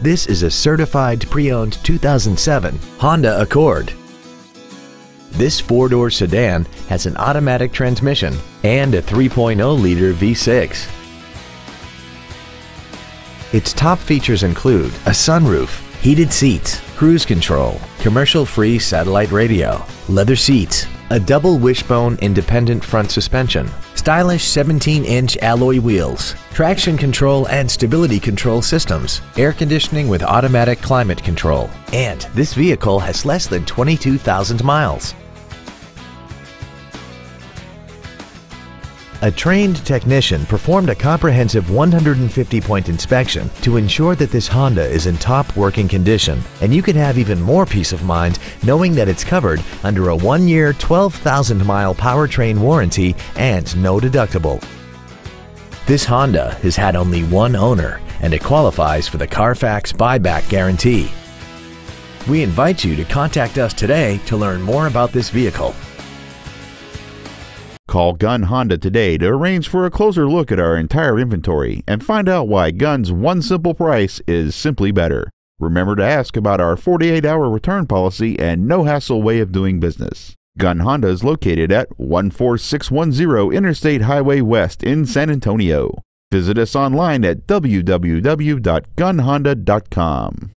This is a certified pre-owned 2007 Honda Accord. This four-door sedan has an automatic transmission and a 3.0-liter V6. Its top features include a sunroof, heated seats, cruise control, commercial-free satellite radio, leather seats, a double wishbone independent front suspension, stylish 17-inch alloy wheels, traction control and stability control systems, air conditioning with automatic climate control, and this vehicle has less than 22,000 miles. A trained technician performed a comprehensive 150-point inspection to ensure that this Honda is in top working condition, and you can have even more peace of mind knowing that it's covered under a one-year, 12,000-mile powertrain warranty and no deductible. This Honda has had only one owner, and it qualifies for the Carfax buyback guarantee. We invite you to contact us today to learn more about this vehicle. Call Gunn Honda today to arrange for a closer look at our entire inventory and find out why Gunn's one simple price is simply better. Remember to ask about our 48 hour return policy and no hassle way of doing business. Gunn Honda is located at 14610 Interstate Highway West in San Antonio. Visit us online at www.gunnhonda.com.